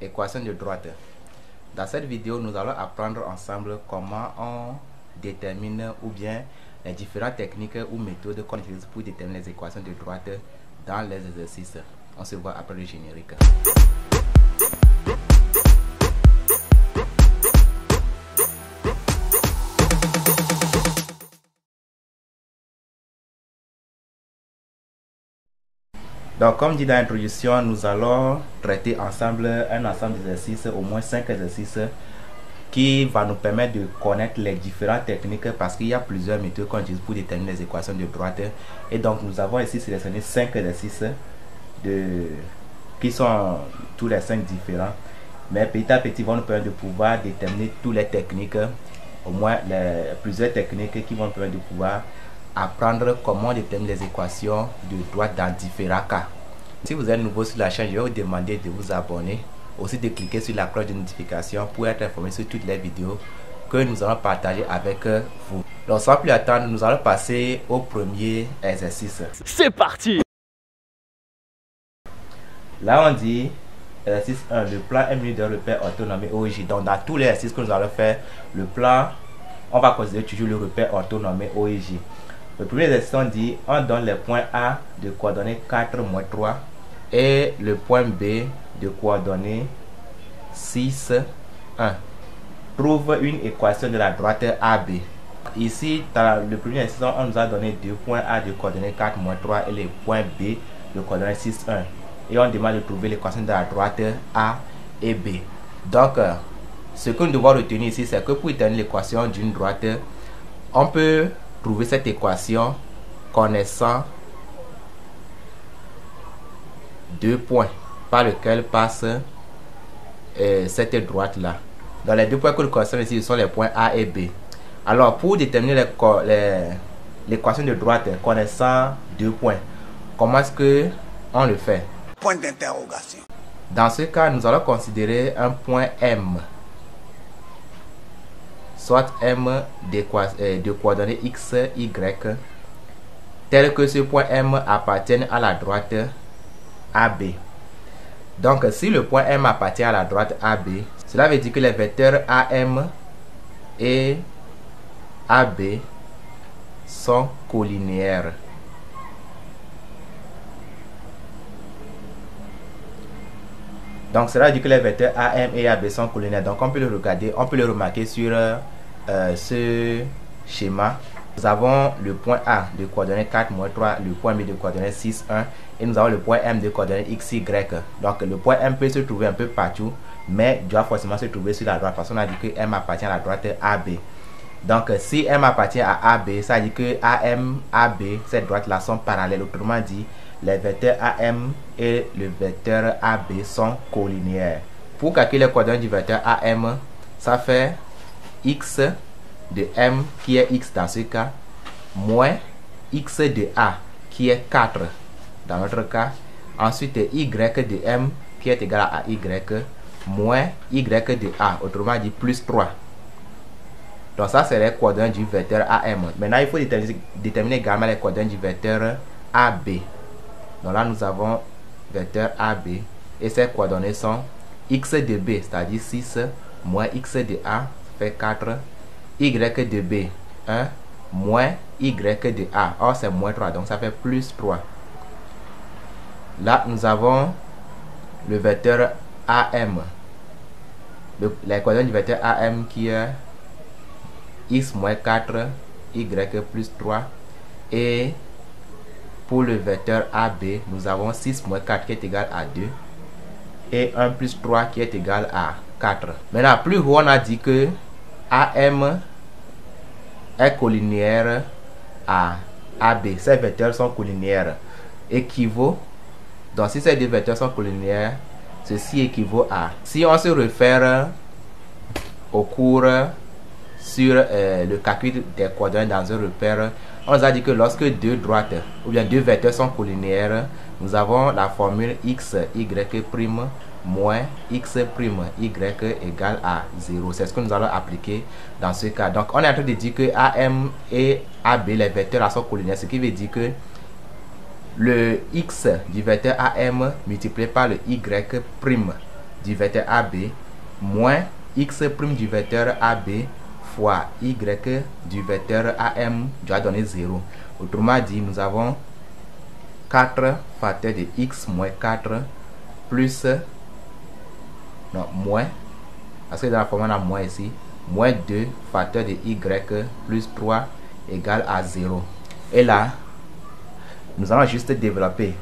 équation de droite. Dans cette vidéo, nous allons apprendre ensemble comment on détermine ou bien les différentes techniques ou méthodes qu'on utilise pour déterminer les équations de droite dans les exercices. On se voit après le générique. Donc, comme dit dans l'introduction, nous allons traiter ensemble un ensemble d'exercices, au moins 5 exercices, qui va nous permettre de connaître les différentes techniques parce qu'il y a plusieurs méthodes qu'on utilise pour déterminer les équations de droite. Et donc, nous avons ici sélectionné 5 exercices qui sont tous les 5 différents. Mais petit à petit, vont nous permettre de pouvoir déterminer toutes les techniques, au moins les, plusieurs techniques qui vont nous permettre de pouvoir apprendre comment déterminer les équations de droite dans différents cas. Si vous êtes nouveau sur la chaîne, je vais vous demander de vous abonner, aussi de cliquer sur la cloche de notification pour être informé sur toutes les vidéos que nous allons partager avec vous. Donc sans plus attendre, nous allons passer au premier exercice. C'est parti Là on dit exercice 1, le plan est muni de repère orthonomie OIJ. Donc dans tous les exercices que nous allons faire, le plan, on va considérer toujours le repère orthonomie OIJ. Le premier exercice, dit, on donne les points A de coordonnées 4 moins 3 et le point B de coordonnées 6, 1. Trouve une équation de la droite AB. Ici, dans le premier exercice, on nous a donné deux points A de coordonnées 4 moins 3 et le point B de coordonnées 6, 1. Et on demande de trouver l'équation de la droite A et B. Donc, ce que nous devons retenir ici, c'est que pour établir l'équation d'une droite, on peut trouver cette équation connaissant deux points par lesquels passe euh, cette droite là. Dans les deux points que nous connaissons ici, ce sont les points A et B. Alors, pour déterminer l'équation de droite connaissant deux points, comment est-ce que on le fait? Point d'interrogation. Dans ce cas, nous allons considérer un point M soit M de, euh, de coordonnées X, Y, tel que ce point M appartienne à la droite AB. Donc, si le point M appartient à la droite AB, cela veut dire que les vecteurs AM et AB sont collinéaires. Donc, cela veut dire que les vecteurs AM et AB sont collinéaires. Donc, on peut le regarder, on peut le remarquer sur euh, ce schéma, nous avons le point A de coordonnées 4, 3, le point B de coordonnées 6, 1, et nous avons le point M de coordonnées X, Y. Donc le point M peut se trouver un peu partout, mais doit forcément se trouver sur la droite, parce qu'on a dit que M appartient à la droite AB. Donc si M appartient à AB, ça veut dire que AM, AB, cette droite-là sont parallèles. Autrement dit, les vecteurs AM et le vecteur AB sont collinéaires. Pour calculer les coordonnées du vecteur AM, ça fait x de m qui est x dans ce cas, moins x de a qui est 4 dans notre cas. Ensuite, y de m qui est égal à y moins y de a, autrement dit plus 3. Donc ça, c'est les coordonnées du vecteur AM. Maintenant, il faut déterminer, également les coordonnées du vecteur AB. Donc là, nous avons vecteur AB et ses coordonnées sont x de b, c'est-à-dire 6, moins x de a fait 4. Y de B, 1. Moins Y de A. Or, c'est moins 3. Donc, ça fait plus 3. Là, nous avons le vecteur AM. Coordonnées du vecteur AM qui est x moins 4, y plus 3. Et pour le vecteur AB, nous avons 6 moins 4 qui est égal à 2. Et 1 plus 3 qui est égal à 4. Maintenant, plus haut, on a dit que AM est collinéaire à AB. Ces vecteurs sont collinéaires. Équivaut. Donc, si ces deux vecteurs sont collinéaires, ceci équivaut à. Si on se réfère au cours sur euh, le calcul des coordonnées dans un repère, on nous a dit que lorsque deux droites ou bien deux vecteurs sont collinéaires, nous avons la formule x, y, moins x prime y égale à 0. C'est ce que nous allons appliquer dans ce cas. Donc, on est en train de dire que AM et AB, les vecteurs sont collinaires, ce qui veut dire que le x du vecteur AM multiplié par le y prime du vecteur AB moins x' du vecteur AB fois y du vecteur AM doit donner 0. Autrement dit, nous avons 4 facteurs de x moins 4 plus non, moins. Parce que dans la forme on a moins ici. Moins 2 facteur de y plus 3 égale à 0 et là nous allons juste développer.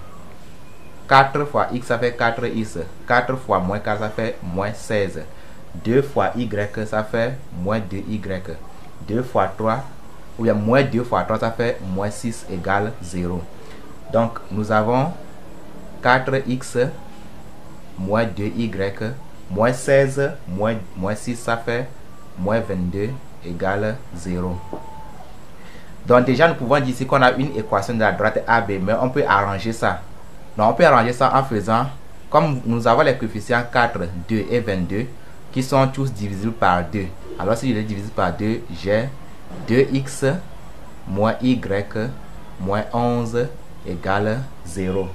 4 fois x ça fait 4x 4 fois moins 4 ça fait moins 16 2 fois y ça fait moins 2y 2 fois 3 ou bien moins 2 fois 3 ça fait moins 6 égale 0 donc nous avons 4x moins 2y moins 16 moins, moins 6 ça fait moins 22 égale 0 donc déjà nous pouvons dire ici qu'on a une équation de la droite AB mais on peut arranger ça donc on peut arranger ça en faisant comme nous avons les coefficients 4 2 et 22 qui sont tous divisibles par 2. Alors si je les divise par 2, j'ai 2x moins y moins 11 égale 0.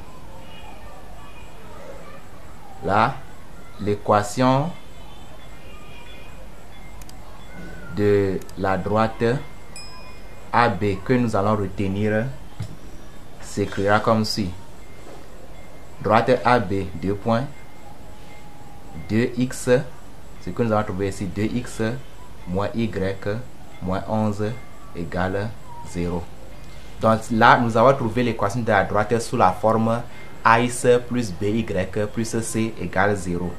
Là, l'équation de la droite AB que nous allons retenir s'écrira comme suit. Droite AB, 2 points, 2x ce que nous allons trouver ici 2x moins y moins 11 égale 0. Donc là, nous avons trouvé l'équation de la droite sous la forme ax plus by plus c égale 0.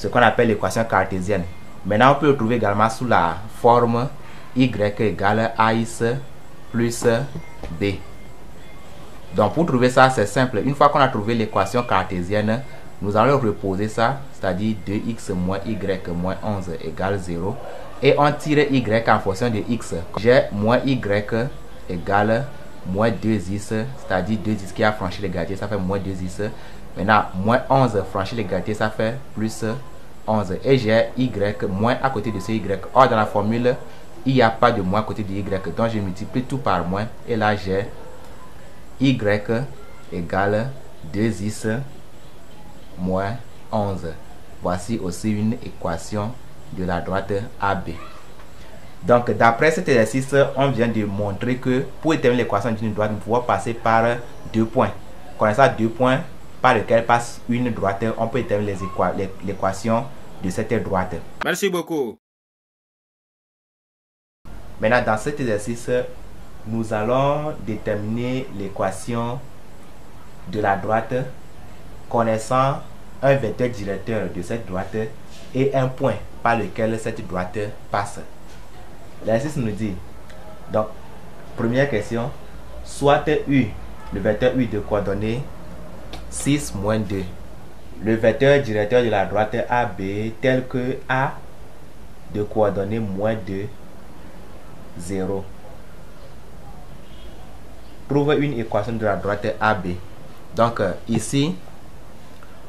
Ce qu'on appelle l'équation cartésienne. Maintenant, on peut le trouver également sous la forme y égale ax plus b. Donc pour trouver ça, c'est simple. Une fois qu'on a trouvé l'équation cartésienne, nous allons reposer ça, c'est-à-dire 2x moins y moins 11 égale 0. Et on tire y en fonction de x. J'ai moins y égale moins 2x, c'est-à-dire 2x qui a franchi l'égalité, ça fait moins 2x. Maintenant, moins 11 franchi l'égalité, ça fait plus 11. Et j'ai y moins à côté de ce y. Or, dans la formule, il n'y a pas de moins à côté de y. Donc, je multiplie tout par moins. Et là, j'ai y égale 2x moins 11. Voici aussi une équation de la droite AB. Donc, d'après cet exercice, on vient de montrer que pour déterminer l'équation d'une droite, nous pouvons passer par deux points. Connaissant deux points? Par lesquels passe une droite, on peut déterminer l'équation de cette droite. Merci beaucoup. Maintenant, dans cet exercice, nous allons déterminer l'équation de la droite connaissant un vecteur directeur de cette droite et un point par lequel cette droite passe. L'exercice nous dit, donc, première question, soit U, le vecteur U de coordonnées 6 moins 2, le vecteur directeur de la droite AB tel que A de coordonnées moins 2, 0. Trouve une équation de la droite AB. Donc, euh, ici,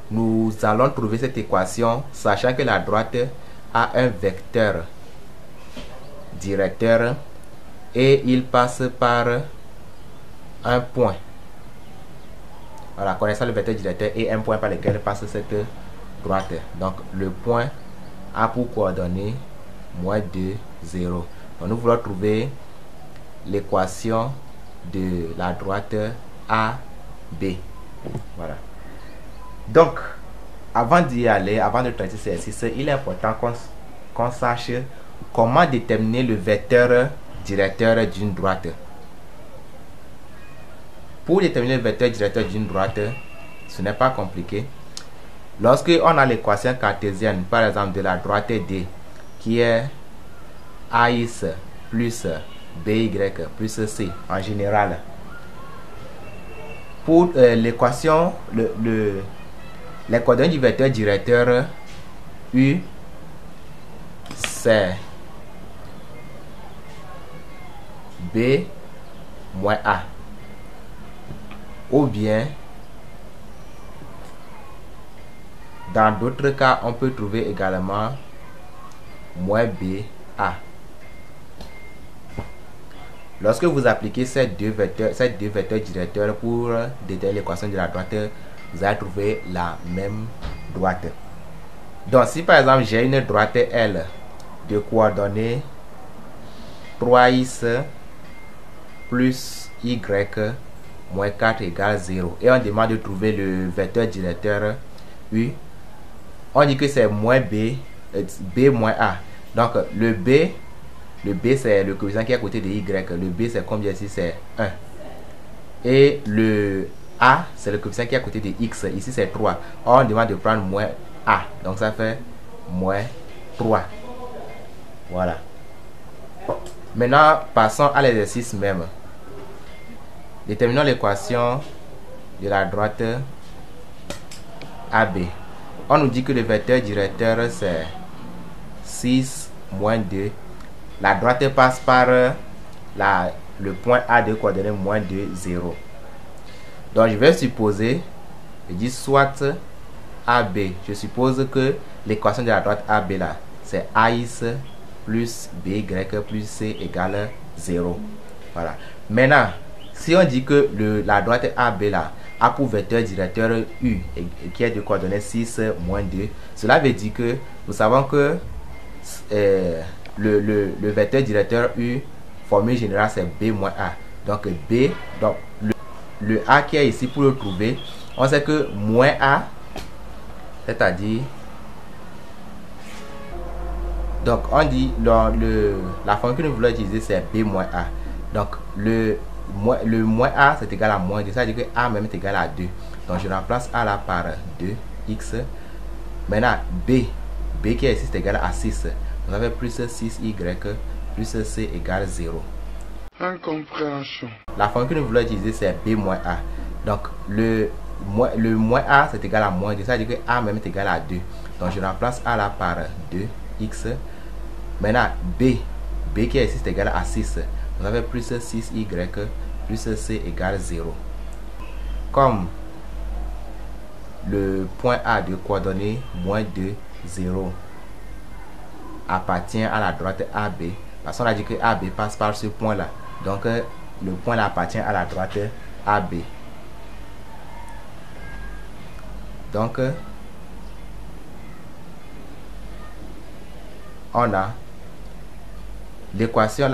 nous allons trouver cette équation sachant que la droite a un vecteur directeur et il passe par un point. Voilà, connaissant le vecteur directeur et un point par lequel passe cette droite. Donc le point a pour coordonnées moins 2, 0. Donc nous voulons trouver l'équation de la droite AB. Voilà. Donc, avant d'y aller, avant de traiter ces exercices, il est important qu'on sache comment déterminer le vecteur directeur d'une droite. Pour déterminer le vecteur directeur d'une droite, ce n'est pas compliqué. Lorsque on a l'équation cartésienne, par exemple de la droite D, qui est AX plus BY plus C en général, pour euh, l'équation, le, le les coordonnées du vecteur directeur U, c'est B moins A. Ou bien, dans d'autres cas, on peut trouver également moins B A. Lorsque vous appliquez ces deux vecteurs, ces deux vecteurs directeurs pour déterminer l'équation de la droite, vous allez trouver la même droite. Donc, si par exemple j'ai une droite L de coordonnées 3x plus y moins 4 égale 0 et on demande de trouver le vecteur directeur U, on dit que c'est moins B, B moins A. Donc le B, le B c'est le coefficient qui est à côté de Y. Le B c'est combien ici? C'est 1. Et le A c'est le coefficient qui est à côté de X. Ici c'est 3. on demande de prendre moins A. Donc ça fait moins 3. Voilà. Maintenant, passons à l'exercice même. Déterminons l'équation de la droite AB. On nous dit que le vecteur directeur c'est 6 moins 2. La droite passe par le point A de coordonnées moins 2, 0. Donc je vais supposer, je dis soit AB. Je suppose que l'équation de la droite AB là, c'est AX plus BY plus C égale 0. Voilà. Maintenant, si on dit que le, la droite AB là a pour vecteur directeur U qui est de coordonnées 6 moins 2, cela veut dire que nous savons que euh, le, le, vecteur directeur U, formule générale, c'est B moins A. Donc B, donc le, le A qui est ici pour le trouver, on sait que moins A, c'est-à-dire donc, on dit, le, la formule que nous voulons utiliser, c'est B moins A. Donc, le le moins A c'est égal à moins 2. Ça veut dire que A même est égal à 2. Donc je remplace A là par 2. X. Maintenant B. B qui est ici c'est égal à 6. On avait plus 6Y plus C égale 0. Incompréhension. La fonction que nous voulons utiliser c'est B moins A. Donc le, le moins A c'est égal à moins 2. Ça veut dire que A même est égal à 2. Donc je remplace A là par 2. X. Maintenant B. B qui est ici c'est égal à 6 on avait plus 6y plus c égale 0. Comme le point A de coordonnées moins 2, 0 appartient à la droite AB, parce qu'on a dit que AB passe par ce point-là. Donc, euh, le point là appartient à la droite AB. Donc, euh, on a l'équation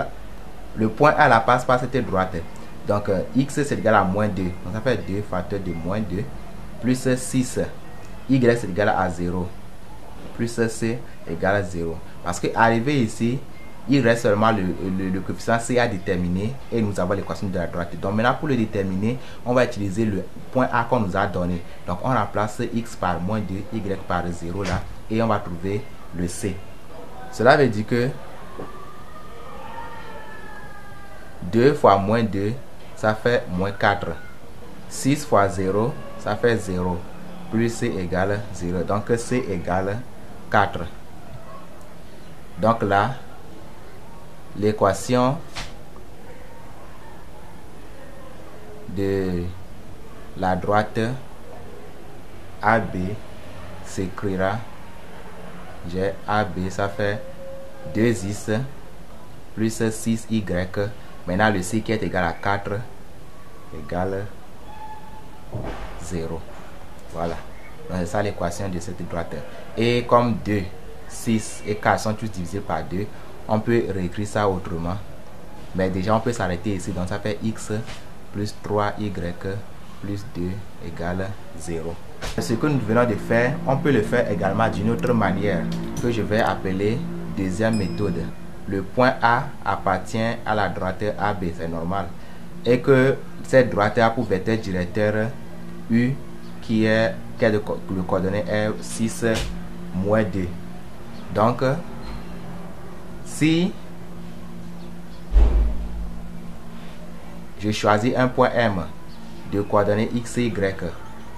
le point A la passe par cette droite. Donc euh, x c'est égal à moins 2. Donc ça fait 2 facteurs de moins 2 plus 6. Y c'est égal à 0. Plus C égale à 0. Parce que arrivé ici, il reste seulement le, le, coefficient C à déterminer et nous avons l'équation de la droite. Donc maintenant pour le déterminer, on va utiliser le point A qu'on nous a donné. Donc on remplace x par moins 2, y par 0 là et on va trouver le C. Cela veut dire que 2 fois moins 2, ça fait moins 4. 6 fois 0, ça fait 0. Plus C égale 0. Donc C égale 4. Donc là, l'équation de la droite AB s'écrira j'ai AB ça fait 2x plus 6y Maintenant, le C qui est égal à 4 égale 0. Voilà. Donc, c'est ça l'équation de cette droite. Et comme 2, 6 et 4 sont tous divisés par 2, on peut réécrire ça autrement. Mais déjà, on peut s'arrêter ici. Donc, ça fait x plus 3y plus 2 égale 0. Ce que nous venons de faire, on peut le faire également d'une autre manière que je vais appeler deuxième méthode le point A appartient à la droite AB, c'est normal. Et que cette droite a pour vecteur directeur U qui est, est le, coordonnée est 6 moins 2. Donc, si je choisis un point M de coordonnées x et y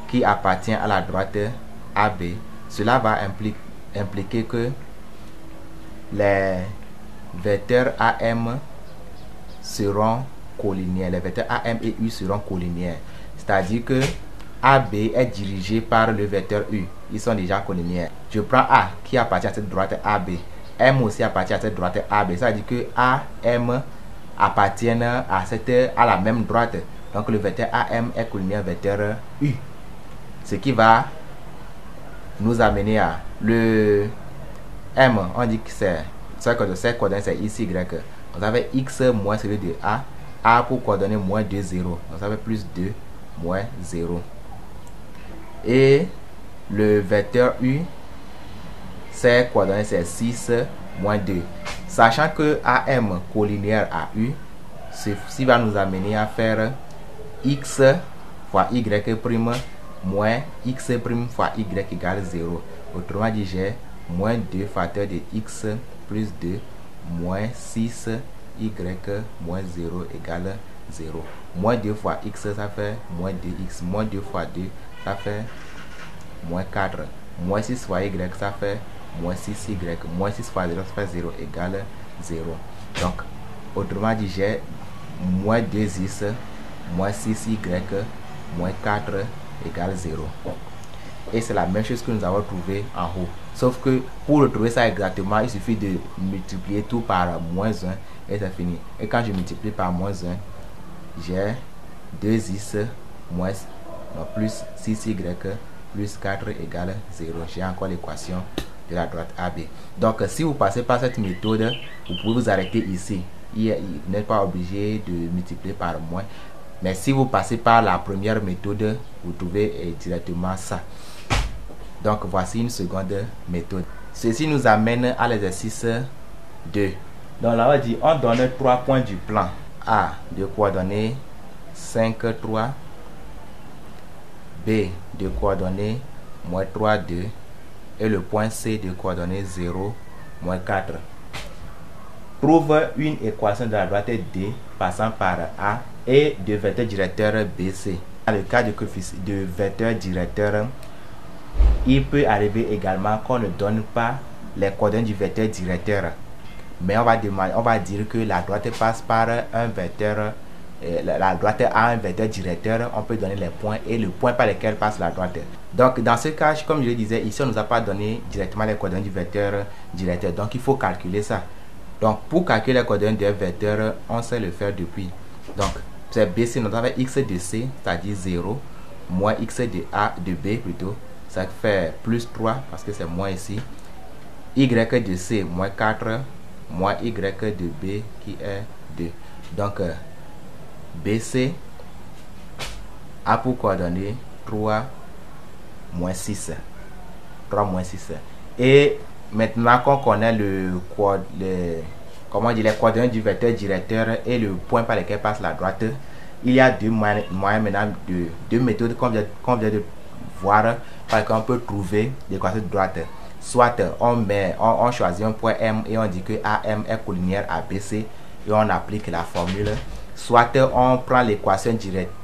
qui appartient à la droite AB, cela va impliquer que les vecteurs AM seront collinéaires. Les vecteurs AM et U seront collinéaires. C'est-à-dire que AB est dirigé par le vecteur U. Ils sont déjà collinéaires. Je prends A qui appartient à cette droite AB. M aussi appartient à cette droite AB. Ça veut dire que A, M appartiennent à, cette, à la même droite. Donc le vecteur AM est collinéaire vecteur U. Ce qui va nous amener à le M, on dit que c'est ce que cette coordonnée c'est ici Y. On avait X moins celui de A. A pour coordonner moins 2, 0. Donc ça plus 2, moins 0. Et le vecteur U, c'est coordonnées c'est 6, moins 2. Sachant que AM collinéaire à U, ceci va nous amener à faire X fois Y moins X fois Y égale 0. Autrement dit, j'ai moins 2 facteurs de X plus 2 moins 6 y moins 0 égale 0. Moins 2 fois x, ça fait moins 2x. Moins 2 fois 2, ça fait moins 4. Moins 6 fois y, ça fait moins 6y. Moins 6 fois 0, ça fait 0 égale 0. Donc, autrement dit, j'ai moins 2x, moins 6y, moins 4 égale 0. Et c'est la même chose que nous avons trouvé en haut. Sauf que pour retrouver ça exactement, il suffit de multiplier tout par moins 1 et c'est fini. Et quand je multiplie par moins 1, j'ai 2x moins plus 6y plus 4 égale 0. J'ai encore l'équation de la droite AB. Donc si vous passez par cette méthode, vous pouvez vous arrêter ici. Vous n'êtes pas obligé de multiplier par moins. Mais si vous passez par la première méthode, vous trouvez directement ça. Donc voici une seconde méthode. Ceci nous amène à l'exercice 2. Donc là, on dit on donne trois points du plan. A de coordonnées 5, 3. B de coordonnées moins 3, 2. Et le point C de coordonnées 0, moins 4. Trouve une équation de la droite D passant par A et de vecteur directeur BC. Dans le cas de, de vecteur directeur, il peut arriver également qu'on ne donne pas les coordonnées du vecteur directeur. Mais on va, dire que la droite passe par un vecteur, euh, la droite a un vecteur directeur, on peut donner les points et le point par lequel passe la droite. Donc dans ce cas, comme je le disais, ici on ne nous a pas donné directement les coordonnées du vecteur directeur. Donc il faut calculer ça. Donc pour calculer les coordonnées d'un vecteur, on sait le faire depuis. Donc c'est BC, nous avons x de C, c'est-à-dire 0, moins x de A, de B plutôt, ça plus 3 parce que c'est moins ici. Y de C moins 4 moins Y de B qui est 2. Donc euh, BC a pour coordonnées 3 moins 6. 3 moins 6. Et maintenant qu'on connaît le, le comment dire, les coordonnées du vecteur directeur et le point par lequel passe la droite, il y a deux moyens, maintenant, de, deux méthodes qu'on vient, de voir par exemple, on peut trouver l'équation de droite. Soit on, met, on, choisit un point M et on dit que AM est collinière à BC et on applique la formule. Soit on prend l'équation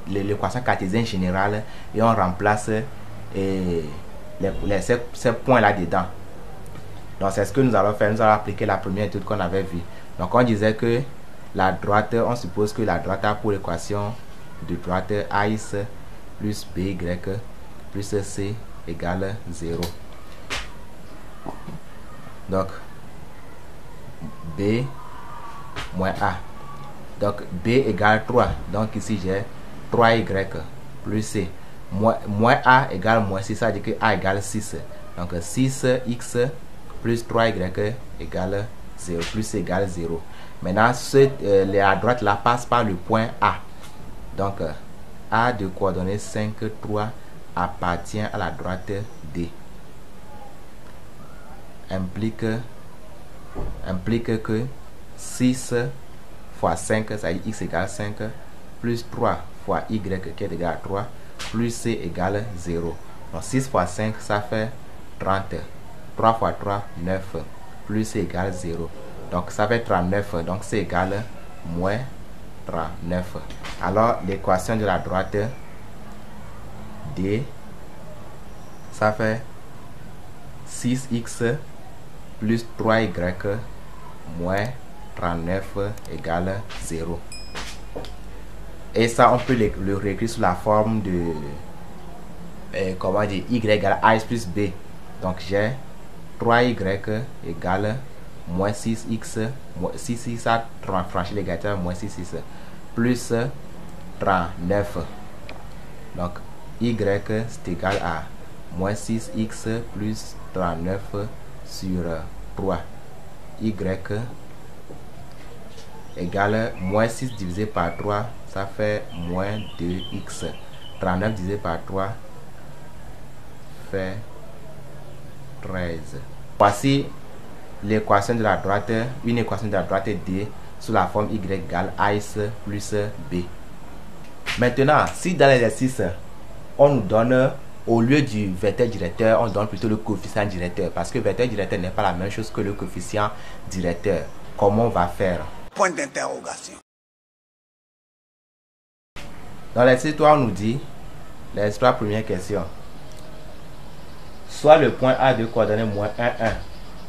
l'équation cartésienne générale et on remplace et les, ces, points-là dedans. Donc c'est ce que nous allons faire. Nous allons appliquer la première étude qu'on avait vue. Donc on disait que la droite, on suppose que la droite a pour l'équation de droite AX plus BY plus C égale 0. Donc, B moins A. Donc, B égale 3. Donc, ici, j'ai 3Y plus C. Moins, A égale moins 6, ça veut que A égale 6. Donc, 6X plus 3Y égale 0, plus C égale 0. Maintenant, ce, euh, à droite là passe par le point A. Donc, A de coordonnées 5, 3 appartient à la droite D. Implique, implique que 6 fois 5, ça dit x égale 5, plus 3 fois y qui est égal à 3, plus c égale 0. Donc 6 fois 5, ça fait 30. 3 fois 3, 9, plus c égale 0. Donc ça fait 39, donc c égale moins 39. Alors l'équation de la droite D, ça fait 6x plus 3y moins 39 égale 0. Et ça, on peut le, réécrire sous la forme de, euh, comment dire, y égale a plus b. Donc j'ai 3y égale moins 6x, 6x a franchi l'égalité moins 6x, plus 39. Donc y c'est égal à moins 6x plus 39 sur 3. y égale moins 6 divisé par 3, ça fait moins 2x. 39 divisé par 3 fait 13. Voici l'équation de la droite, une équation de la droite D sous la forme y égale AS plus B. Maintenant, si dans l'exercice, on nous donne, au lieu du vecteur directeur, on donne plutôt le coefficient directeur, parce que vecteur directeur n'est pas la même chose que le coefficient directeur. Comment on va faire? Point d'interrogation. Dans l'exercice 3, on nous dit, les trois premières questions. Soit le point A de coordonnées moins 1, 1,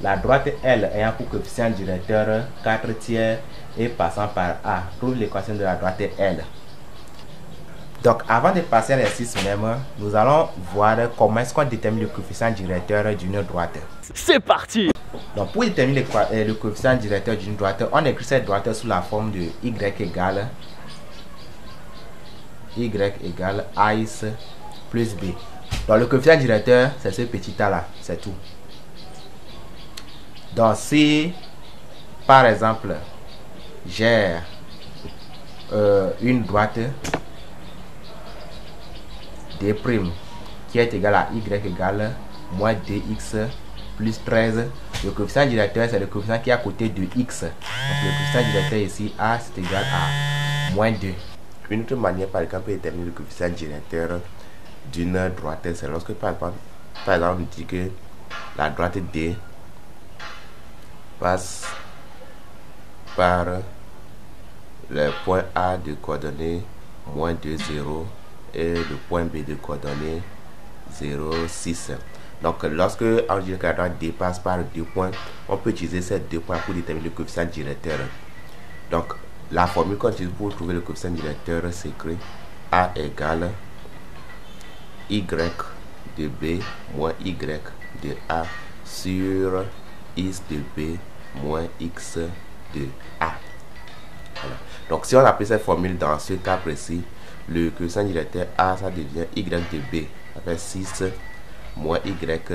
la droite L ayant pour coefficient directeur 4 tiers et passant par A. Trouve l'équation de la droite L. Donc, avant de passer à l'exercice même, nous allons voir comment est-ce qu'on détermine le coefficient directeur d'une droite. C'est parti Donc, pour déterminer le, euh, le coefficient directeur d'une droite, on écrit cette droite sous la forme de y égale y égale AX plus B. Donc, le coefficient directeur, c'est ce petit A là, c'est tout. Donc, si, par exemple, j'ai euh, une droite D' qui est égal à y égale moins 2x plus 13. Le coefficient directeur, c'est le coefficient qui est à côté de x. Donc le coefficient directeur ici, a, c'est égal à moins 2. Une autre manière, par exemple, de déterminer le coefficient directeur d'une droite, c'est lorsque, par exemple, par exemple, on dit que la droite D passe par le point A de coordonnées moins 2, 0 et le point B de coordonnées 0, 6. Donc, lorsque la droite dépasse par deux points, on peut utiliser ces deux points pour déterminer le coefficient directeur. Donc, la formule qu'on utilise pour trouver le coefficient directeur s'écrit A égale Y de B moins Y de A sur X de B moins X de A. Donc, si on applique cette formule dans ce cas précis, le coefficient directeur A, ça devient Y de B. Ça fait 6 moins Y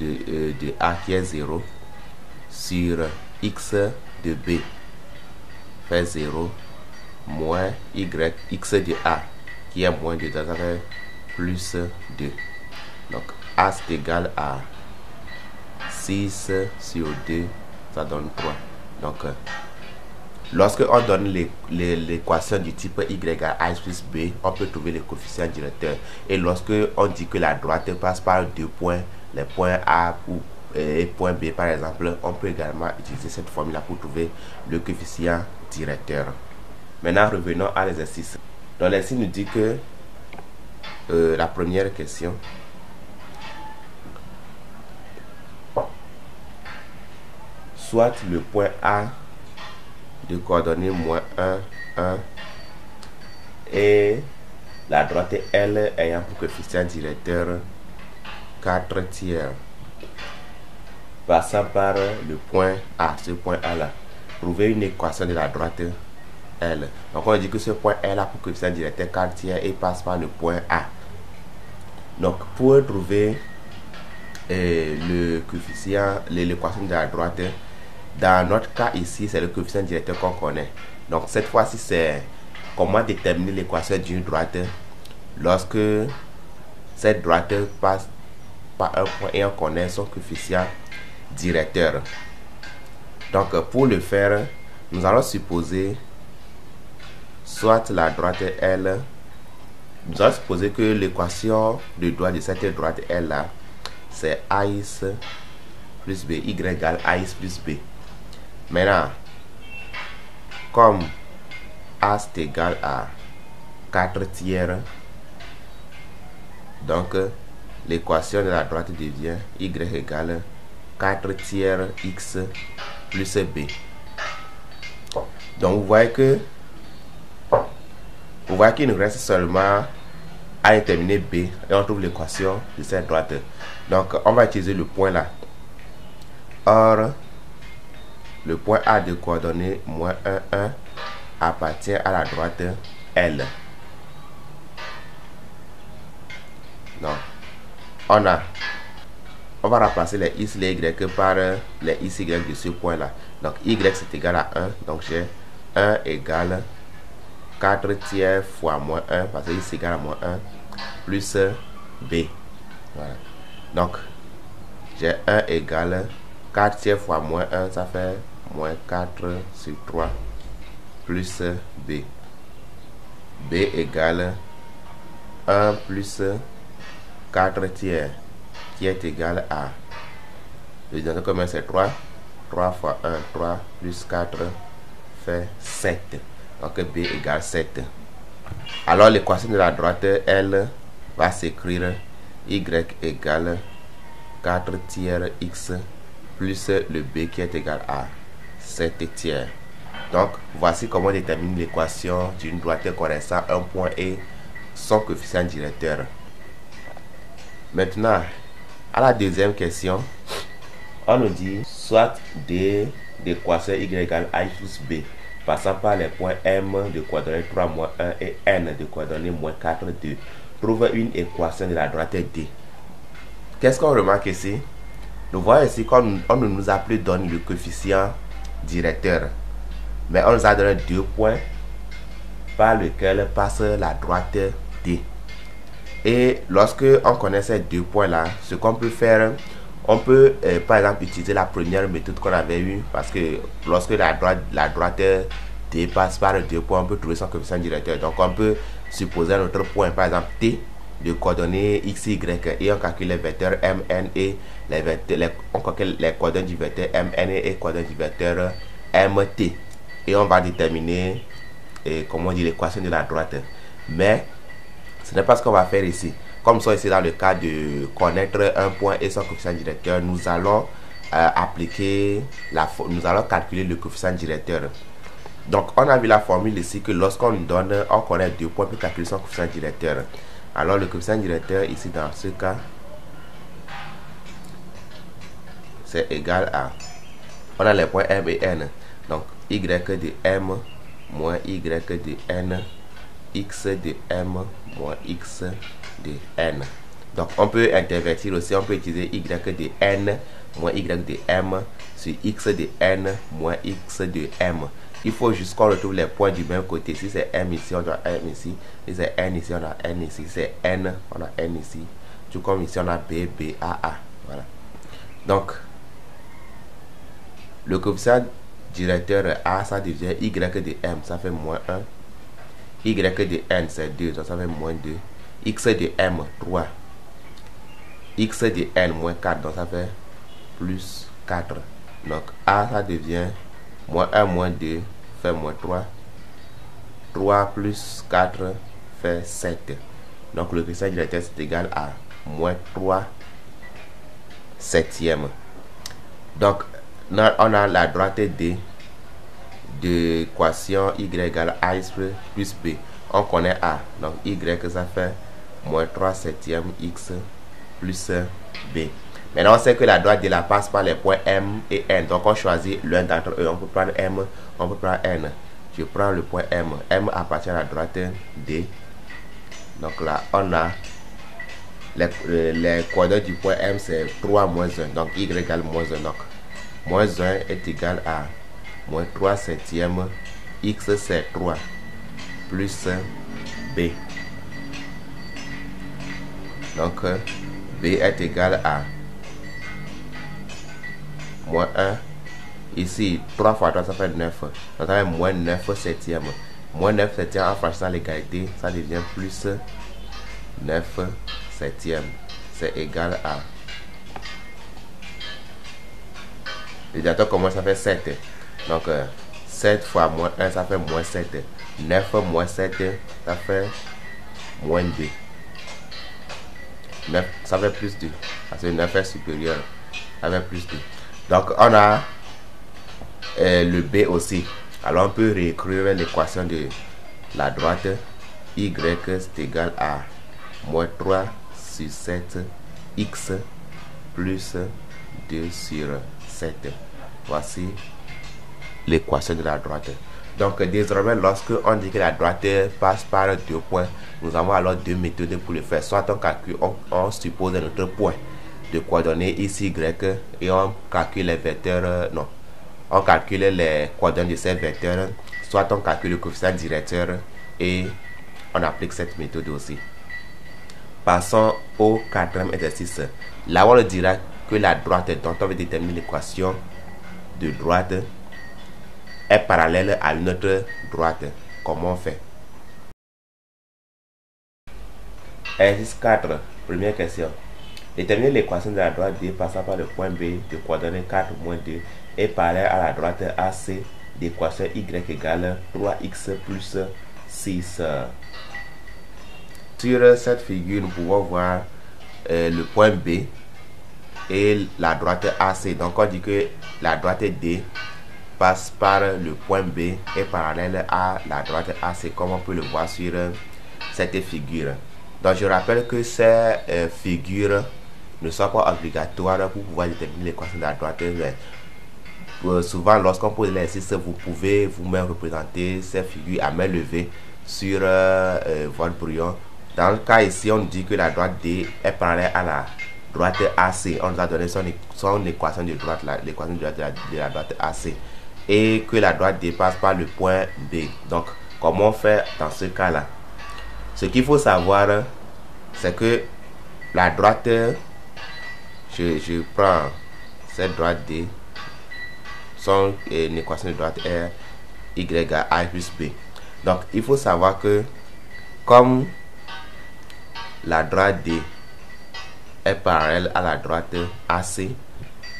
de, euh, de A qui est 0 sur X de B fait 0 moins Y X de A qui est moins 2. Ça fait plus 2. Donc, A c'est égal à 6 sur 2, ça donne 3. Donc, Lorsque on donne l'équation du type y égale a plus b, on peut trouver le coefficient directeur. Et lorsque on dit que la droite passe par deux points, les points A ou euh, et point B par exemple, on peut également utiliser cette formule pour trouver le coefficient directeur. Maintenant, revenons à l'exercice. Donc, l'exercice nous dit que euh, la première question, soit le point A de coordonnées moins 1, 1 et la droite L ayant pour coefficient directeur 4 tiers passant par le point A, ce point A là. Trouver une équation de la droite L. Donc on dit que ce point L a pour coefficient directeur 4 tiers et passe par le point A. Donc pour trouver euh, le coefficient, l'équation de la droite, dans notre cas ici, c'est le coefficient directeur qu'on connaît. Donc cette fois-ci, c'est comment déterminer l'équation d'une droite lorsque cette droite passe par un point et on connaît son coefficient directeur. Donc pour le faire, nous allons supposer soit la droite L, nous allons supposer que l'équation de droite de cette droite L là, c'est AX plus B, Y égale AX plus B. Maintenant, comme A c'est égal à 4 tiers, donc l'équation de la droite devient Y égale 4 tiers X plus B. Donc vous voyez que vous voyez qu'il nous reste seulement à déterminer B et on trouve l'équation de cette droite. Donc on va utiliser le point là. Or, le point A de coordonnées moins 1, 1 appartient à la droite L. Non. on a on va remplacer les x, les y par les x, y de ce point là. Donc y c'est égal à 1. Donc j'ai 1 égale 4 tiers fois moins 1 parce que y c'est égal à moins 1 plus b. Voilà. Donc j'ai 1 égale 4 tiers fois moins 1, ça fait moins 4 sur 3 plus b. b égale 1 plus 4 tiers qui est égal à le commun c'est 3 3 fois 1 3 plus 4 fait 7 donc b égale 7 alors l'équation de la droite elle va s'écrire y égale 4 tiers x plus le b qui est égal à 7 tiers donc voici comment on détermine l'équation d'une droite connaissant un point et son coefficient directeur maintenant à la deuxième question, on nous dit soit D d'équation y égale a plus b, passant par les points m de coordonnées 3 moins 1 et n de coordonnées moins 4, 2. Trouve une équation de la droite D. Qu'est-ce qu'on remarque ici? Nous voyons ici qu'on ne nous a plus donné le coefficient directeur, mais on nous a donné deux points par lesquels passe la droite D. Et lorsque on connaît ces deux points-là, ce qu'on peut faire, on peut euh, par exemple utiliser la première méthode qu'on avait eue parce que lorsque la droite, la droite dépasse par deux points, on peut trouver son coefficient directeur. Donc on peut supposer un autre point, par exemple t de coordonnées x, y et on calcule les vecteurs m, n et les, vecteurs, les coordonnées du vecteur m, n et coordonnées du vecteur m, t. Et on va déterminer, et, comment on l'équation de la droite. Mais ce n'est pas ce qu'on va faire ici. Comme ça, ici, dans le cas de connaître un point et son coefficient directeur, nous allons euh, appliquer, la, nous allons calculer le coefficient directeur. Donc, on a vu la formule ici que lorsqu'on donne, on connaît deux points pour calculer son coefficient directeur. Alors, le coefficient directeur, ici, dans ce cas, c'est égal à, on a les points m et n. Donc, y de m moins y de n x de m moins x de n. Donc on peut intervertir aussi, on peut utiliser y de n moins y de m sur x de n moins x de m. Il faut juste qu'on retrouve les points du même côté. Si c'est m ici, on a m ici. Si c'est n ici, on a n ici. Si c'est n, on a n ici. Tout comme ici, on a b, b, a, a. Voilà. Donc, le coefficient directeur a, ça devient y de m, ça fait moins 1 y de n c'est 2, donc ça fait moins 2. x de m 3. x de n moins 4, donc ça fait plus 4. Donc a ça devient moins 1 moins 2 fait moins 3. 3 plus 4 fait 7. Donc le coefficient directeur c'est égal à moins 3 septième. Donc on a la droite D de l'équation y égale a plus b. On connaît a. Donc y ça fait moins 3 septième x plus b. Maintenant on sait que la droite de la passe par les points m et n. Donc on choisit l'un d'entre eux. On peut prendre m, on peut prendre n. Je prends le point m. m appartient à la droite d. Donc là on a les, euh, les coordonnées du point m c'est 3 moins 1. Donc y égale moins 1. Donc moins 1 est égal à moins 3 septième, x c'est 3, plus b. Donc, b est égal à moins 1. Ici, 3 fois 3, ça fait 9. Donc, ça fait moins 9 septième. Moins 9 septième en franchissant l'égalité, ça devient plus 9 septième. C'est égal à... Le dateur commence, ça fait 7. Donc, 7 euh, fois moins 1, ça fait moins 7. 9 moins 7, ça fait moins 2. 9, ça fait plus 2. Parce que 9 est supérieur. Ça fait plus 2. Donc, on a euh, le B aussi. Alors, on peut réécrire l'équation de la droite. Y est égal à moins 3 sur 7 x plus 2 sur 7. Voici l'équation de la droite. Donc désormais, lorsque on dit que la droite passe par deux points, nous avons alors deux méthodes pour le faire. Soit on calcule, on, suppose un autre point de coordonnées ici y et on calcule les vecteurs, non, on calcule les coordonnées de ces vecteurs, soit on calcule le coefficient directeur et on applique cette méthode aussi. Passons au quatrième exercice. Là, on dira que la droite dont on veut déterminer l'équation de droite est parallèle à une autre droite. Comment on fait? Exercice 4. Première question. Déterminer l'équation de la droite D passant par le point B de coordonnées 4 moins 2 est parallèle à la droite AC d'équation Y égale 3x plus 6. Sur cette figure, nous pouvons voir euh, le point B et la droite AC. Donc on dit que la droite D passe par le point B et parallèle à la droite AC comme on peut le voir sur cette figure. Donc je rappelle que ces euh, figures ne sont pas obligatoires pour pouvoir déterminer l'équation de la droite. Euh, souvent lorsqu'on pose l'exercice, vous pouvez vous-même représenter ces figures à main levée sur votre brouillon. Dans le cas ici, on dit que la droite D est parallèle à la droite AC. On nous a donné son, équation de droite, l'équation de, de la droite AC et que la droite dépasse par le point B. Donc, comment faire dans ce cas-là? Ce qu'il faut savoir, c'est que la droite, je, prends cette droite D, son une équation de droite est Y à A plus B. Donc, il faut savoir que comme la droite D est parallèle à la droite AC,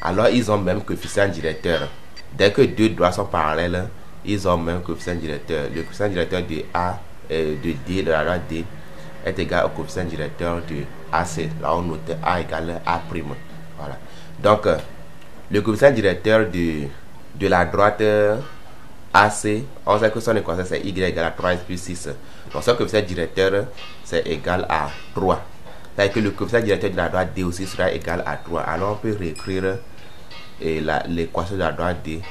alors ils ont même coefficient directeur. Dès que deux droits sont parallèles, ils ont même coefficient directeur. Le coefficient directeur de A, euh, de D, de la droite D, est égal au coefficient directeur de AC. Là, on note A égale A'. Voilà. Donc, euh, le coefficient directeur de, de la droite AC, on sait que son équation c'est Y égale à 3 plus 6. Donc, son coefficient directeur, c'est égal à 3. C'est-à-dire que le coefficient directeur de la droite D aussi sera égal à 3. Alors, on peut réécrire l'équation de la droite D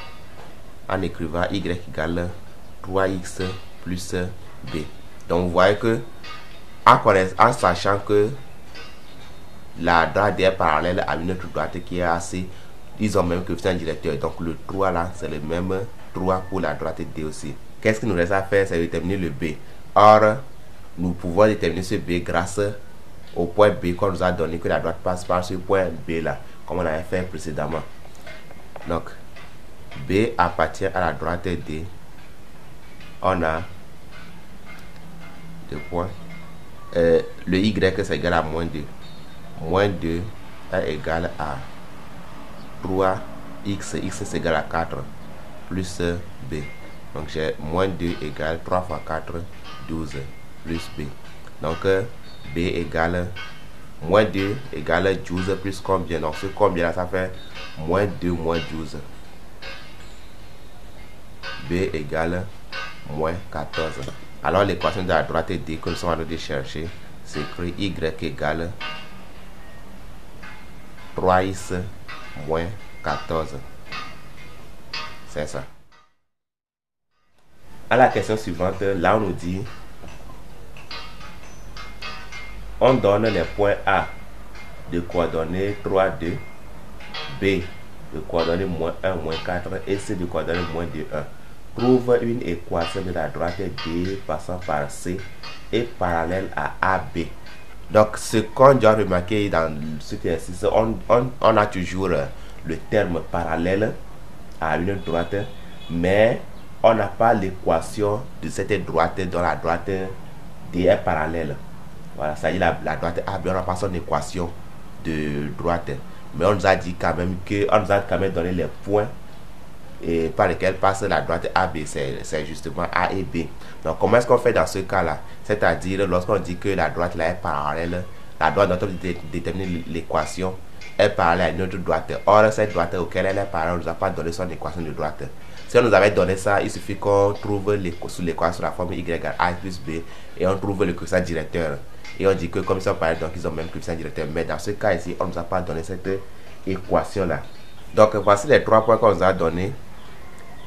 en écrivant y égale 3x plus b. Donc vous voyez que en sachant que la droite est parallèle à une autre droite qui est AC, ils ont même coefficient directeur. Donc le 3 là, c'est le même 3 pour la droite D aussi. Qu'est-ce qu'il nous reste à faire? C'est déterminer le B. Or, nous pouvons déterminer ce B grâce au point B qu'on nous a donné que la droite passe par ce point B là, comme on avait fait précédemment. Donc, B appartient à la droite D. On a deux points. Euh, le Y c'est égal à moins 2. Moins 2 est égal à 3 X. C'est égal à 4 plus B. Donc j'ai moins 2 égale 3 fois 4, 12 plus B. Donc B égale moins 2 égale 12 plus combien? Donc ce combien là ça fait moins 2 moins 12. B égale moins 14. Alors l'équation de la droite D que nous sommes en train de chercher, c'est écrit Y égale 3x moins 14. C'est ça. À la question suivante, là on nous dit on donne les points A de coordonnées 3, 2 B de coordonnées moins 1, moins 4 et C de coordonnées moins 2, 1. Trouve une équation de la droite D passant par C et parallèle à AB. Donc, ce qu'on doit remarquer dans ce exercice, on, on, a toujours le terme parallèle à une droite, mais on n'a pas l'équation de cette droite dont la droite D est parallèle. Voilà, ça y est, la, la droite AB, on n'a pas son équation de droite. Mais on nous a dit quand même que, on nous a quand même donné les points et par lesquels passe la droite AB, c'est justement A et B. Donc comment est-ce qu'on fait dans ce cas-là? C'est-à-dire lorsqu'on dit que la droite est parallèle, la droite dont on déterminer l'équation est parallèle à une autre droite. Or cette droite auquel elle est parallèle, on ne nous a pas donné son équation de droite. Si on nous avait donné ça, il suffit qu'on trouve sous l'équation la forme Y égale A plus B et on trouve le coefficient directeur. Et on dit que comme ça paraît, donc ils ont même coefficient directeur. Mais dans ce cas ici, on ne nous a pas donné cette équation-là. Donc voici les trois points qu'on nous a donnés.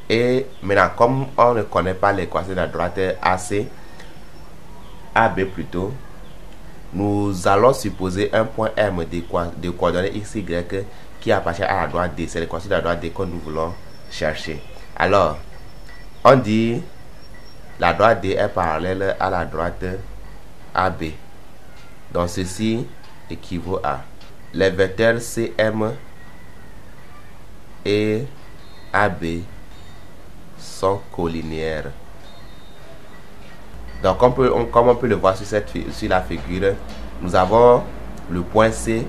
Et maintenant, comme on ne connaît pas l'équation de la droite AC, AB plutôt, nous allons supposer un point M de, coordonnées x, y qui appartient à la droite D. C'est l'équation de la droite D que nous voulons chercher. Alors, on dit la droite D est parallèle à la droite AB. Donc ceci équivaut à les vecteurs CM et AB sont collinéaires. Donc, comme on peut le voir sur, cette, sur la figure, nous avons le point C.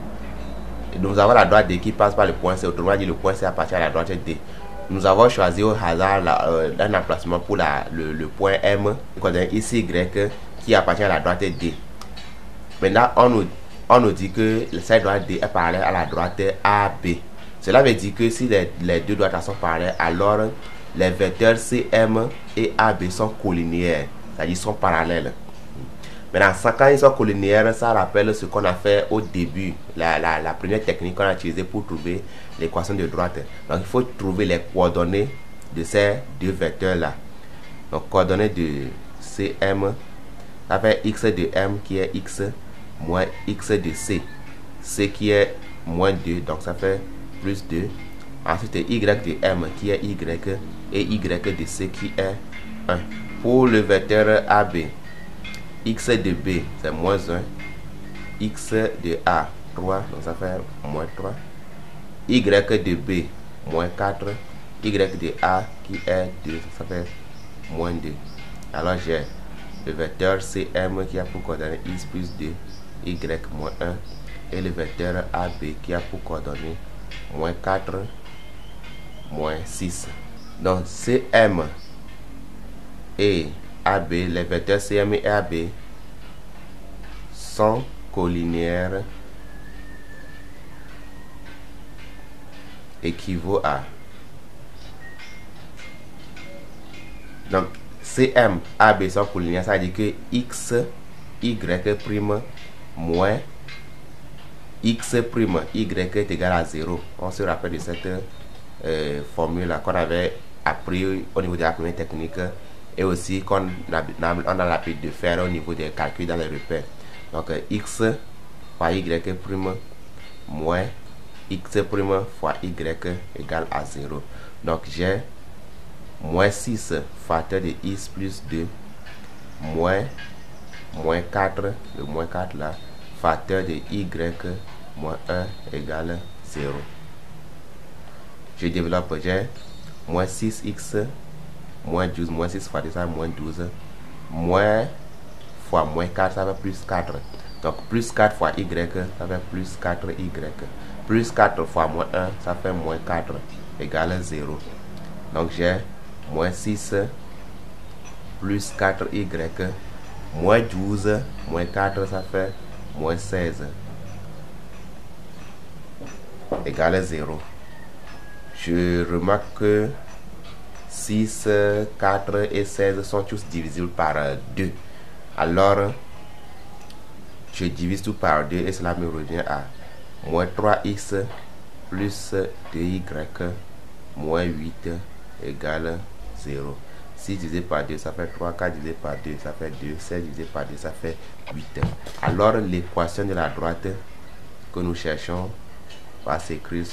Nous avons la droite D qui passe par le point C. Autrement dit, le point C appartient à la droite D. Nous avons choisi au hasard euh, un emplacement pour le, point M, ici Y, qui appartient à la droite D. Maintenant, on nous, dit que cette droite D est parallèle à la droite AB. Cela veut dire que si les deux droites sont parallèles, alors les vecteurs CM et AB sont collinéaires c'est-à-dire sont parallèles. Maintenant, quand ils sont collinéaires, ça rappelle ce qu'on a fait au début, la, la, première technique qu'on a utilisée pour trouver l'équation de droite. Donc, il faut trouver les coordonnées de ces deux vecteurs-là. Donc, coordonnées de CM, ça fait x de M qui est x moins x de C. C qui est moins 2, donc ça fait plus 2. Ensuite, y de M qui est y et y de C qui est 1 pour le vecteur AB, x de B, c'est moins 1. x de A, 3, donc ça fait moins 3. y de B, moins 4. y de A qui est 2, ça fait moins 2. Alors j'ai le vecteur CM qui a pour coordonner x plus 2, y moins 1. Et le vecteur AB qui a pour coordonner moins 4, moins 6. Donc CM et AB, les vecteurs CM et AB sont collinéaires équivaut à. Donc CM AB sont collinéaires ça veut dire que X Y prime moins X prime Y est égal à 0 on se rappelle de cette euh, formule qu'on avait appris au niveau de la première technique et aussi qu'on a, on a l'habitude de faire au niveau des calculs dans les repères. Donc x fois y moins x prime fois y égale à 0. Donc j'ai moins 6 facteur de x plus 2 moins moins 4, le moins 4 là, facteur de y moins 1 égale 0. Je développe, j'ai moins 6x moins 12, moins 6 fois 2, ça moins 12. Moins fois moins 4, ça fait plus 4. Donc plus 4 fois y, ça fait plus 4y. Plus 4 fois moins 1, ça fait moins 4 égale 0. Donc j'ai moins 6 plus 4y moins 12 moins 4, ça fait moins 16 égale 0. Je remarque que 6, 4 et 16 sont tous divisibles par 2. Alors, je divise tout par 2 et cela me revient à moins 3x plus 2y moins 8 égale 0. 6 divisé par 2, ça fait 3. 4 divisé par 2, ça fait 2. 16 divisé par 2, ça fait 8. Alors, l'équation de la droite que nous cherchons va s'écrire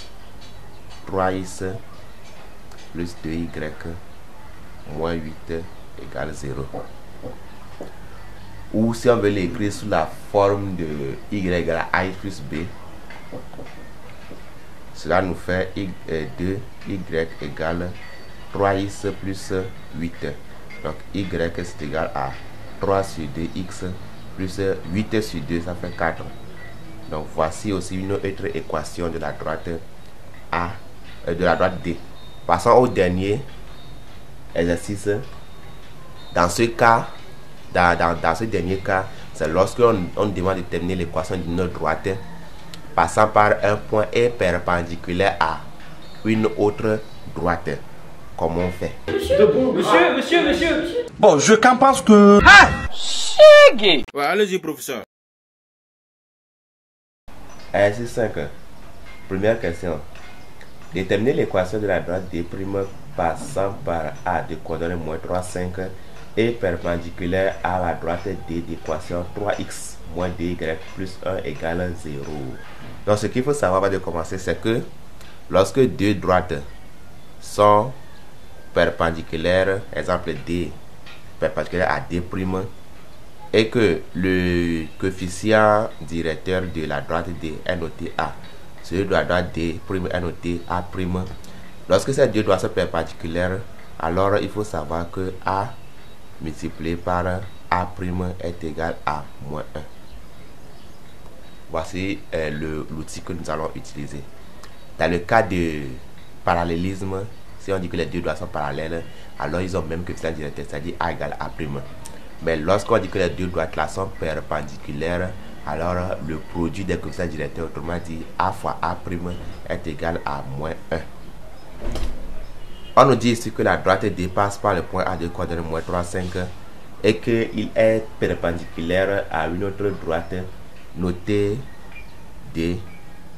3x plus 2y moins 8 égale 0. Ou si on veut l'écrire sous la forme de y égale a plus b, cela nous fait y, 2y euh, égale 3x plus 8. Donc y c'est égal à 3 sur 2x plus 8 sur 2, ça fait 4. Donc voici aussi une autre équation de la droite A, de la droite D. Passons au dernier exercice. Dans ce cas, dans, dans, ce dernier cas, c'est lorsque on demande de déterminer l'équation d'une droite passant par un point est perpendiculaire à une autre droite. Comment on fait? Monsieur, monsieur, monsieur, monsieur. Bon, je qu'en pense que... Ah Chigue Ouais, allez-y, professeur. Exercice 5. Première question. Déterminer l'équation de la droite D' passant par A de coordonnées moins 3, 5 est perpendiculaire à la droite D d'équation 3x moins dy plus 1 égale 0. Donc ce qu'il faut savoir avant de commencer, c'est que lorsque deux droites sont perpendiculaires, exemple D perpendiculaire à D', et que le coefficient directeur de la droite D est noté A, de la droite D' noté A', lorsque ces deux droites sont perpendiculaires, alors il faut savoir que A multiplié par A' est égal à moins 1. Voici euh, l'outil que nous allons utiliser. Dans le cas de parallélisme, si on dit que les deux droites sont parallèles, alors ils ont même coefficient directeur, c'est-à-dire A égale A'. Mais lorsqu'on dit que les deux droites là sont perpendiculaires, alors le produit des coefficients directeurs, autrement dit A fois A' est égal à moins 1. On nous dit ici que la droite dépasse par le point A de coordonnées moins 3, 5 et qu'il est perpendiculaire à une autre droite notée D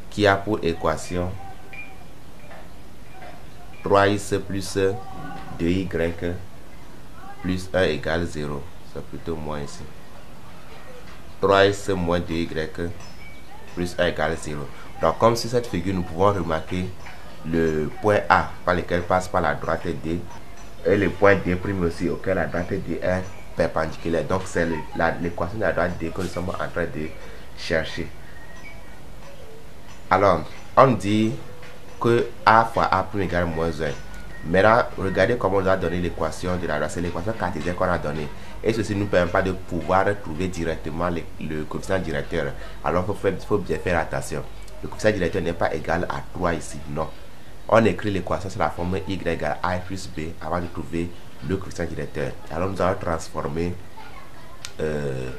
qui a pour équation 3x plus 2y plus 1 égale 0. C'est plutôt moins ici. 3x moins 2y plus 1 égale 0. Donc comme sur cette figure, nous pouvons remarquer le point A par lequel passe par la droite D et le point D' aussi auquel la droite D est perpendiculaire. Donc c'est l'équation de la droite D que nous sommes en train de chercher. Alors, on dit que A fois A' égale moins 1. Maintenant, regardez comment on a donné l'équation de la droite. C'est l'équation cartésienne qu'on a donnée. Et ceci ne nous permet pas de pouvoir trouver directement le, coefficient directeur. Alors, il faut, bien faire attention. Le coefficient directeur n'est pas égal à 3 ici. Non on écrit l'équation sur la forme y égale a plus b avant de trouver le coefficient directeur. Alors nous allons transformer euh,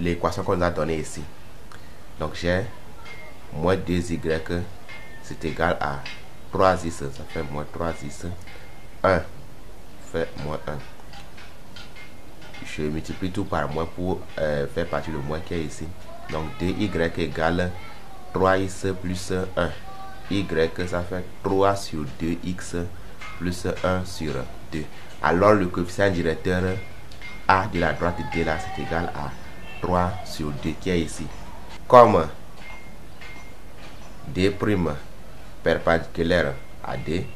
l'équation qu'on nous a donnée ici. Donc j'ai moins 2y c'est égal à 3x, ça fait moins 3x. 1 fait moins 1. Je multiplie tout par moins pour euh, faire partie le moins qui est ici. Donc 2y égale 3x plus 1 y, ça fait 3 sur 2x plus 1 sur 2. Alors le coefficient directeur A de la droite D là, c'est égal à 3 sur 2 qui est ici. Comme D' perpendiculaire à D,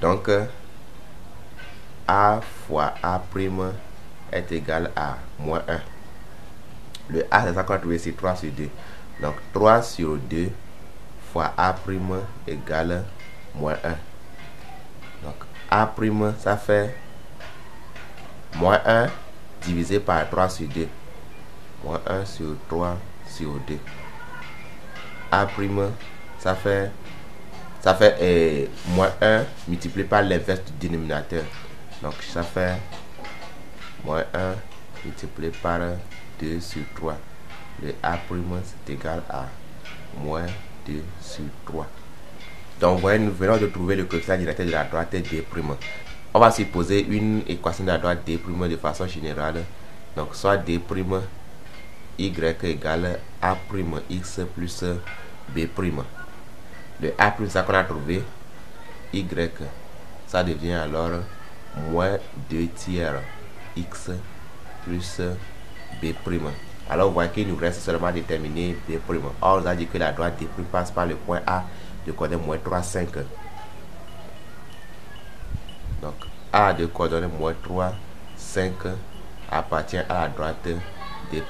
donc A fois A' est égal à moins 1. Le A, c'est ça qu'on a trouvé ici, 3 sur 2. Donc 3 sur 2 fois A' égale moins 1. Donc A', ça fait moins 1 divisé par 3 sur 2. Moins 1 sur 3 sur 2. A', ça fait, ça fait eh, moins 1 multiplié par l'inverse du dénominateur. Donc ça fait moins 1 multiplié par 2 sur 3 le A' c'est égal à moins 2 sur 3. Donc, voyez, nous venons de trouver le coefficient directeur de la droite D'. On va supposer une équation de la droite D' de façon générale. Donc, soit D' y égale A' x plus B'. Le A', ça qu'on a trouvé, y, ça devient alors moins 2 tiers x plus B'. Alors, vous voyez qu'il nous reste seulement déterminer B'. Or, on a dit que la droite D' passe par le point A de coordonnée moins 3, 5. Donc, A de coordonnée moins 3, 5 appartient à la droite D'.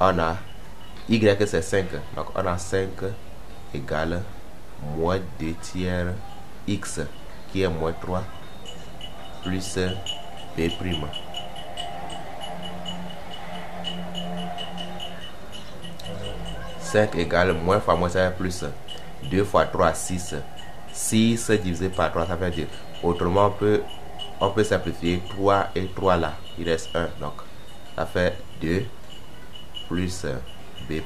On a Y c'est 5. Donc, on a 5 égale moins 2 tiers X qui est moins 3 plus B'. 5 égale moins fois moins, ça fait plus. 2 fois 3, 6. 6 divisé par 3, ça fait 2. Autrement, on peut, on peut simplifier 3 et 3 là. Il reste 1. Donc, ça fait 2 plus B'.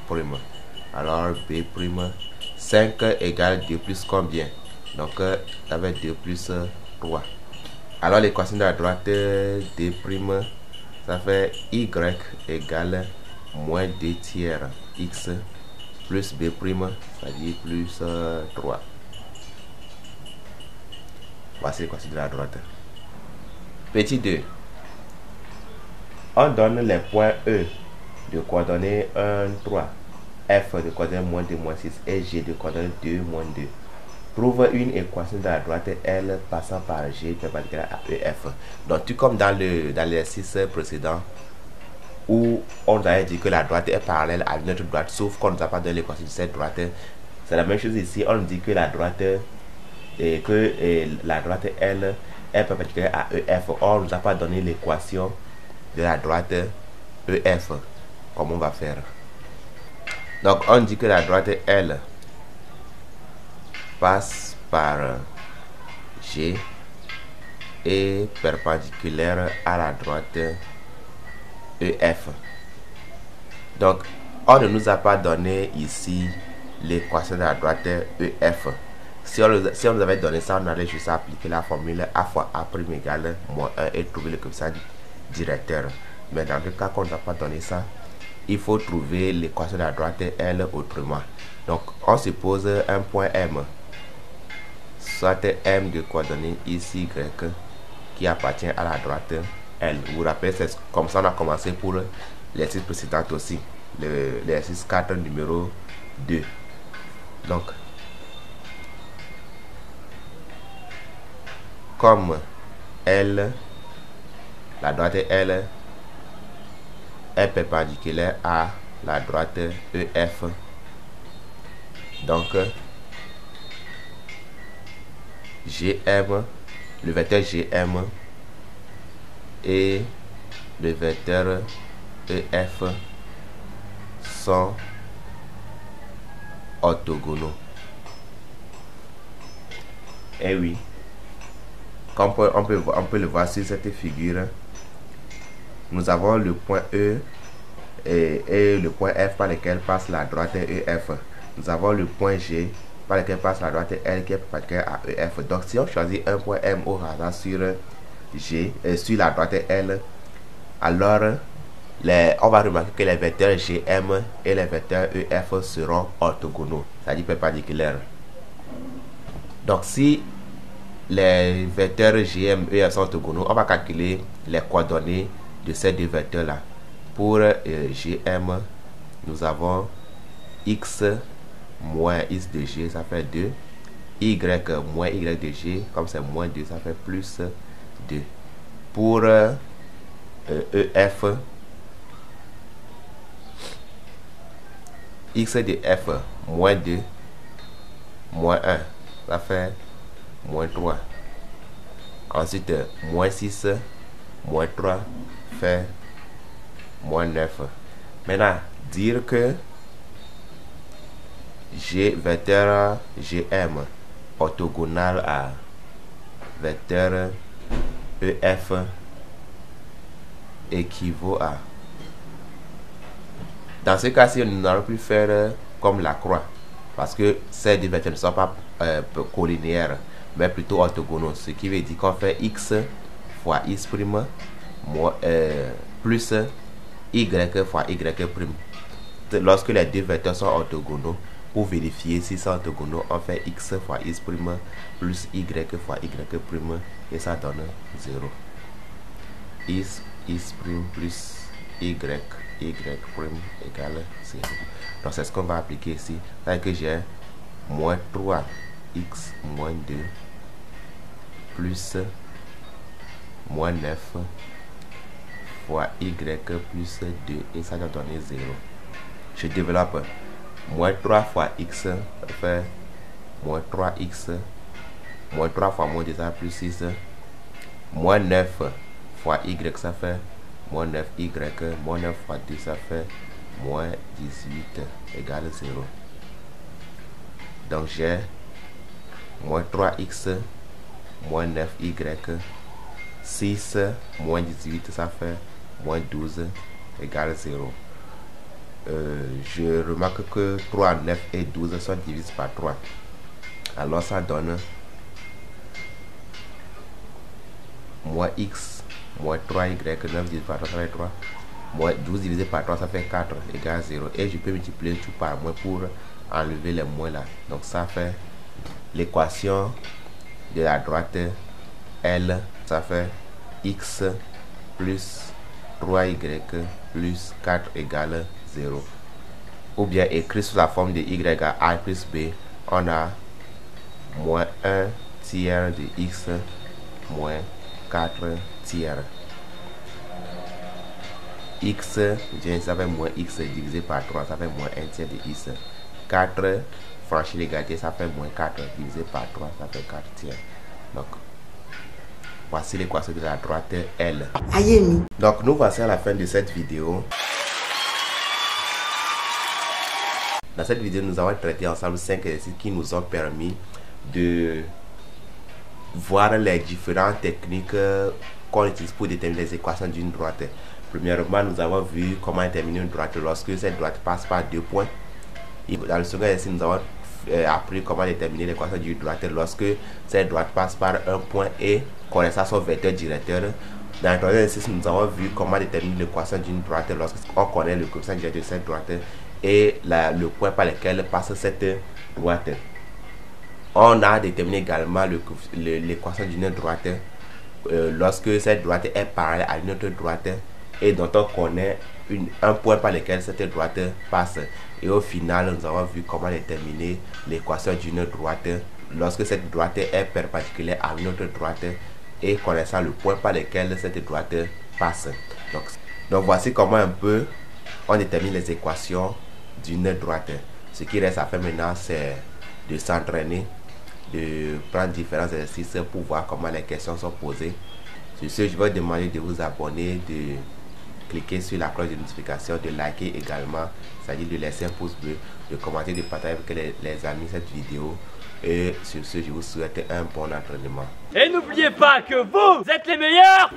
Alors, B', 5 égale 2 plus combien? Donc, ça fait 2 plus 3. Alors, l'équation de la droite, D', ça fait Y égale moins 2 tiers X plus b c'est-à-dire plus euh, 3. Voici l'équation de la droite. Petit 2. On donne les points E de coordonnées 1, 3, F de coordonnées moins 2, moins 6 et G de coordonnées 2, moins 2. Trouve une équation de la droite L passant par G perpendiculaire à EF. Donc, tout comme dans le dans l'exercice précédent où on nous avait dit que la droite est parallèle à notre droite, sauf qu'on ne nous a pas donné l'équation de cette droite. C'est la même chose ici. On nous dit que la droite et que la droite L est perpendiculaire à EF. On ne nous a pas donné l'équation de la droite EF. Comment on va faire? Donc, on dit que la droite L passe par G et perpendiculaire à la droite EF. Donc, on ne nous a pas donné ici l'équation de la droite EF. Si on, nous avait donné ça, on allait juste appliquer la formule A fois A prime égale moins 1 et trouver le coefficient directeur. Mais dans le cas qu'on n'a pas donné ça, il faut trouver l'équation de la droite L autrement. Donc, on suppose un point M soit M de coordonnées ici Y qui appartient à la droite L. Vous vous rappelez, comme ça on a commencé pour l'exercice précédent aussi, l'exercice 4 numéro 2. Donc, comme L, la droite L est perpendiculaire à la droite EF, donc GM, le vecteur GM et le vecteur EF sont orthogonaux. Eh oui, comme on peut, on peut le voir sur cette figure, nous avons le point E et, et, le point F par lequel passe la droite EF. Nous avons le point G par lequel passe la droite L qui est perpendiculaire à EF. Donc si on choisit un point M au hasard sur G, et sur la droite L, alors on va remarquer que les vecteurs GM et les vecteurs EF seront orthogonaux, c'est-à-dire perpendiculaires. Donc si les vecteurs GM et EF sont orthogonaux, on va calculer les coordonnées de ces deux vecteurs là. Pour euh, GM, nous avons x moins x de g, ça fait 2. y moins y de g, comme c'est moins 2, ça fait plus 2. Pour euh, EF, x de f moins 2, moins 1, ça fait moins 3. Ensuite, moins 6, moins 3 fait moins 9. Maintenant, dire que G vecteur GM orthogonal à vecteur EF équivaut à. Dans ce cas-ci, nous n'allons plus faire comme la croix parce que ces deux vecteurs ne sont pas euh, collinéaires mais plutôt orthogonaux. Ce qui veut dire qu'on fait x fois x prime euh, plus y fois y prime. Lorsque les deux vecteurs sont orthogonaux, pour vérifier si c'est orthogonaux, on fait x fois x plus y fois y et ça donne 0. x, x plus y, y égale 0. Donc c'est ce qu'on va appliquer ici. C'est que j'ai moins 3x moins 2 plus moins 9 fois y plus 2 et ça va donner 0. Je développe moins 3 fois x fait moins 3x moins 3 fois moins 2 ça plus 6 moins 9 fois y ça fait moins 9y moins 9 fois 2 ça fait moins 18 égale 0 donc j'ai moins 3x moins 9y 6 moins 18 ça fait moins 12 égale 0 euh, je remarque que 3, 9 et 12 sont divisés par 3. Alors ça donne moins x moins 3y, 9 divisé par 3, ça fait 3. moins 12 divisé par 3, ça fait 4 égale 0. Et je peux multiplier tout par moins pour enlever les moins là. Donc ça fait l'équation de la droite L, ça fait x plus 3y plus 4 égale 0. Ou bien écrit sous la forme de y à a plus b, on a moins 1 tiers de x moins 4 tiers. x, ça fait moins x divisé par 3, ça fait moins 1 tiers de x. 4 franchi l'égalité, ça fait moins 4 divisé par 3, ça fait 4 tiers. Donc, voici l'équation de la droite L. Donc, nous voici à la fin de cette vidéo. Dans cette vidéo, nous avons traité ensemble 5 exercices qui nous ont permis de voir les différentes techniques qu'on utilise pour déterminer les équations d'une droite. Premièrement, nous avons vu comment déterminer une droite lorsque cette droite passe par deux points. Dans le second exercice, nous avons euh, appris comment déterminer l'équation d'une droite lorsque cette droite passe par un point et connaissant son vecteur directeur. Dans le troisième exercice, nous avons vu comment déterminer l'équation d'une droite lorsqu'on connaît le coefficient directeur de cette droite et le point par lequel passe cette droite. On a déterminé également l'équation d'une droite euh, lorsque cette droite est parallèle à une autre droite et dont on connaît un point par lequel cette droite passe. Et au final, nous avons vu comment déterminer l'équation d'une droite lorsque cette droite est perpendiculaire à une autre droite et connaissant le point par lequel cette droite passe. Donc, donc voici comment un peu on détermine les équations d'une droite. Ce qui reste à faire maintenant, c'est de s'entraîner, de prendre différents exercices pour voir comment les questions sont posées. Sur ce, je vais demander de vous abonner, de cliquer sur la cloche de notification, de liker également, c'est-à-dire de laisser un pouce bleu, de commenter, de partager avec les, les amis cette vidéo. Et sur ce, je vous souhaite un bon entraînement. Et n'oubliez pas que vous êtes les meilleurs